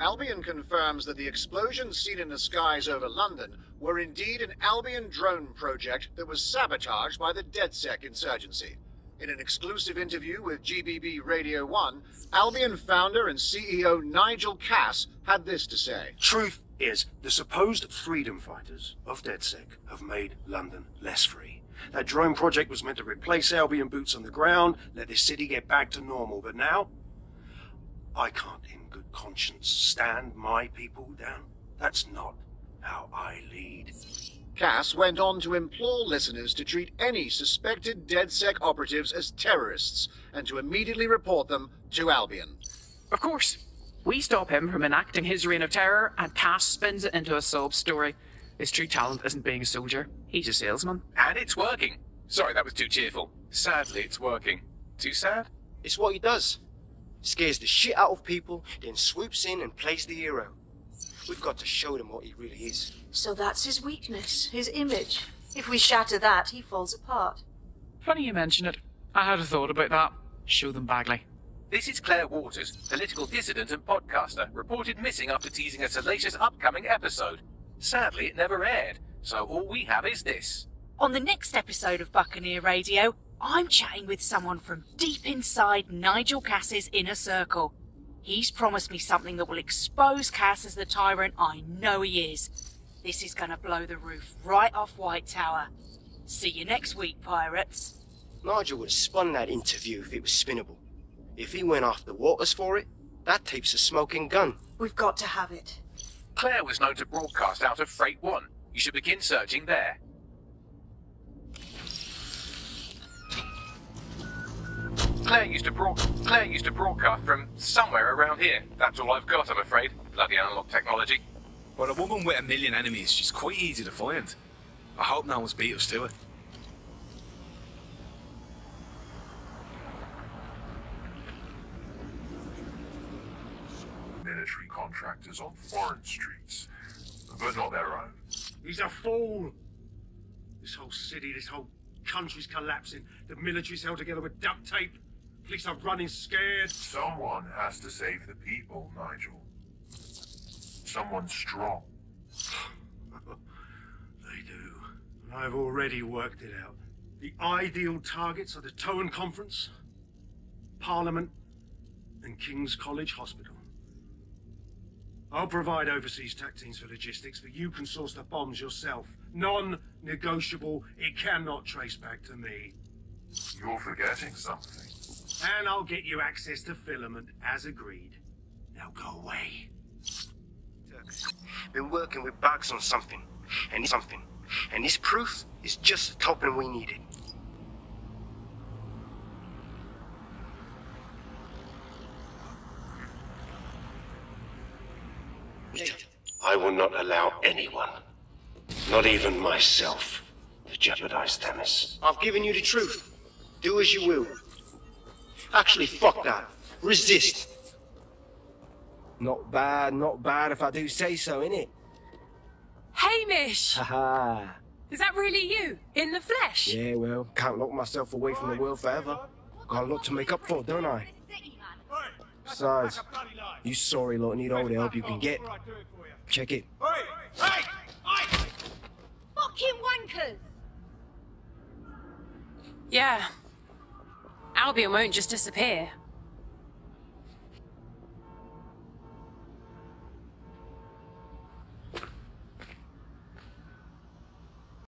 Albion confirms that the explosions seen in the skies over London were indeed an Albion drone project that was sabotaged by the DedSec insurgency. In an exclusive interview with GBB Radio 1, Albion founder and CEO Nigel Cass had this to say. Truth is, the supposed freedom fighters of DedSec have made London less free. That drone project was meant to replace Albion boots on the ground, let this city get back to normal, but now I can't in good conscience stand my people down. That's not how I lead. Cass went on to implore listeners to treat any suspected DedSec operatives as terrorists and to immediately report them to Albion. Of course. We stop him from enacting his reign of terror, and Cass spins it into a sob story. His true talent isn't being a soldier, he's a salesman. And it's working. Sorry, that was too cheerful. Sadly, it's working. Too sad? It's what he does. Scares the shit out of people, then swoops in and plays the hero. We've got to show them what he really is. So that's his weakness, his image. If we shatter that, he falls apart. Funny you mention it. I had a thought about that. Show them Bagley. This is Claire Waters, political dissident and podcaster, reported missing after teasing a salacious upcoming episode. Sadly, it never aired, so all we have is this. On the next episode of Buccaneer Radio, I'm chatting with someone from deep inside Nigel Cass's inner circle. He's promised me something that will expose Cass as the tyrant I know he is. This is gonna blow the roof right off White Tower. See you next week, pirates. Nigel would have spun that interview if it was spinnable. If he went after Waters for it, that tape's a smoking gun. We've got to have it. Claire was known to broadcast out of Freight One. You should begin searching there. Claire used to broad Claire used to broadcast from somewhere around here. That's all I've got, I'm afraid. Bloody analog technology. But a woman with a million enemies, she's quite easy to find. I hope no one's beat us to it. Military contractors on foreign streets, but not their own. He's a fool! This whole city, this whole country's collapsing. The military's held together with duct tape. Police are running scared. Someone has to save the people, Nigel. Someone strong. They do. And I've already worked it out. The ideal targets are the Towan Conference, Parliament, and King's College Hospital. I'll provide overseas tac teams for logistics, but you can source the bombs yourself. Non-negotiable. It cannot trace back to me. You're forgetting something. And I'll get you access to filament, as agreed. Now go away. Been working with Bugs on something, and something. And this proof is just the token we needed. I will not allow anyone, not even myself, to jeopardize Themis. I've given you the truth. Do as you will. Actually, fuck that. Resist. Not bad, not bad if I do say so, innit? Hamish! Haha. Is that really you? In the flesh? Yeah, well, can't lock myself away from the world forever. Got a lot to make up for, don't I? Besides, you sorry lot need all the help you can get. Check it. Hey! Fucking wankers! Yeah. Albion won't just disappear.